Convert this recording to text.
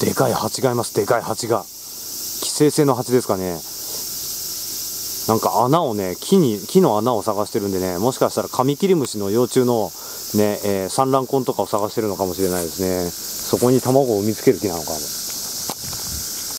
でかい蜂がいます。でかい蜂が。寄生性の蜂ですかね。なんか穴をね木に木の穴を探してるんでねもしかしたらカミキリムシの幼虫のね、えー、産卵痕とかを探してるのかもしれないですね。そこに卵を産みつける気なのかも。